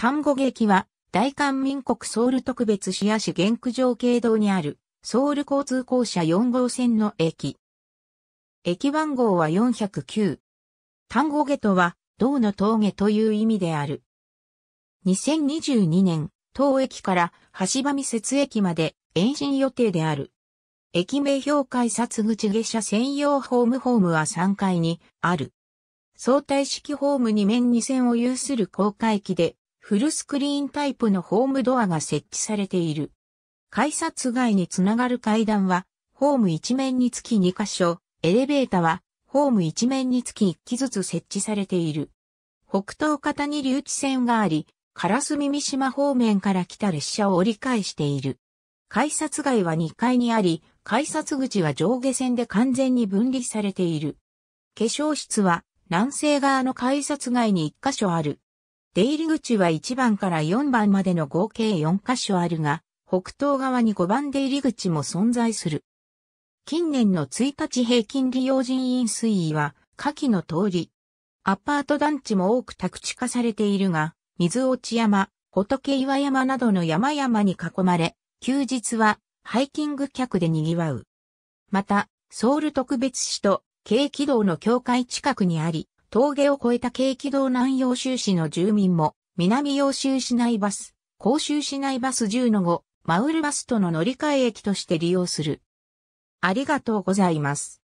丹後駅は大韓民国ソウル特別市や市原区上経道にあるソウル交通公社4号線の駅。駅番号は409。丹後ゲとは銅の峠という意味である。2022年、当駅から橋場未節駅まで延伸予定である。駅名標改札口下車専用ホームホームは3階にある。相対式ホーム2面2線を有する高架駅でフルスクリーンタイプのホームドアが設置されている。改札外につながる階段はホーム一面につき2箇所、エレベータはホーム一面につき1機ずつ設置されている。北東方に留置線があり、烏耳島方面から来た列車を折り返している。改札外は2階にあり、改札口は上下線で完全に分離されている。化粧室は南西側の改札外に1箇所ある。出入り口は1番から4番までの合計4箇所あるが、北東側に5番出入り口も存在する。近年の1日平均利用人員推移は下記の通り。アパート団地も多く宅地化されているが、水落山、仏岩山などの山々に囲まれ、休日はハイキング客で賑わう。また、ソウル特別市と京気道の境界近くにあり、峠を越えた京気道南洋州市の住民も、南洋州市内バス、甲州市内バス10の後、マウルバスとの乗り換え駅として利用する。ありがとうございます。